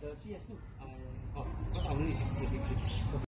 tapi aku Uh, oh, aku tak ni?